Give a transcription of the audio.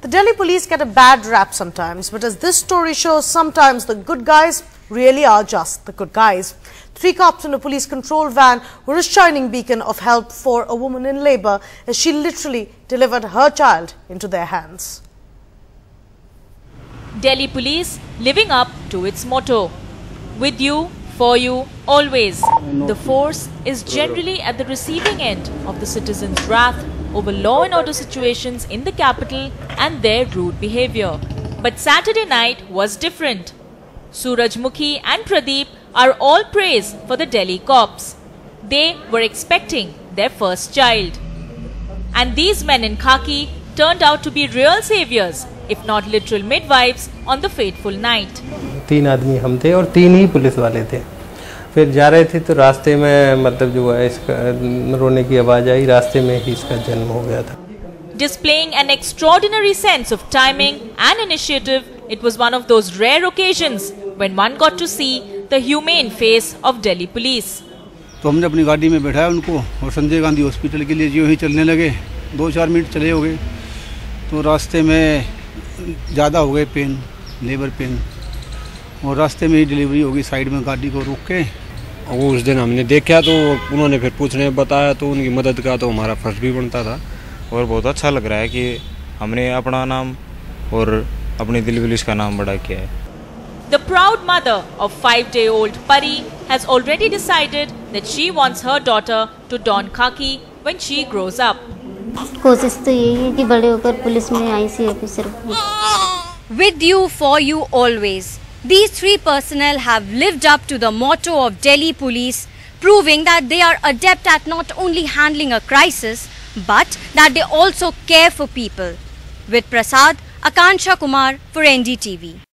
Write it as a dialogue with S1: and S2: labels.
S1: The Delhi police get a bad rap sometimes, but as this story shows, sometimes the good guys really are just the good guys. Three cops in a police control van were a shining beacon of help for a woman in labor as she literally delivered her child into their hands.
S2: Delhi Police living up to its motto With you, for you, always. The force is generally at the receiving end of the citizens' wrath over law and order situations in the capital and their rude behavior. But Saturday night was different. Surajmukhi and Pradeep are all praise for the Delhi cops. They were expecting their first child. And these men in khaki turned out to be real saviors, if not literal midwives, on the fateful night.
S3: Three men were थे और तीन ही फिर जा रहे थे तो रास्ते में मतलब जो है इसका रोने की आवाज़ आई रास्ते में ही इसका जन्म हो गया था।
S2: Displaying an extraordinary sense of timing and initiative, it was one of those rare occasions when one got to see the humane face of Delhi police.
S4: तो हमने अपनी गाड़ी में बैठाया उनको और संजय गांधी हॉस्पिटल के लिए जो ही चलने लगे। दो चार मिनट चले हो गए। तो रास्ते में ज़्यादा हो गए पेन लेबर पेन और रास्ते में ही डिलीवरी होगी। साइड में गाड़ी को रोक के
S5: वो उस दिन हमने देखा तो उन्होंने फिर पूछने बताया तो उनकी मदद का तो हमारा फ़र्ज़ भी बनता था
S6: और बहुत अच्छा लग रहा है कि हमने अपना नाम और अपनी दिल्ली पुलिस का नाम बड़ा किया है
S2: The proud mother of five-day-old Pari has already decided that she wants her daughter to don khaki when she grows up.
S7: कोशिश तो यही है कि बड़े होकर पुलिस में IC officer
S8: With you, for you, always. These three personnel have lived up to the motto of Delhi Police, proving that they are adept at not only handling a crisis, but that they also care for people. With Prasad, Akansha Kumar for NDTV.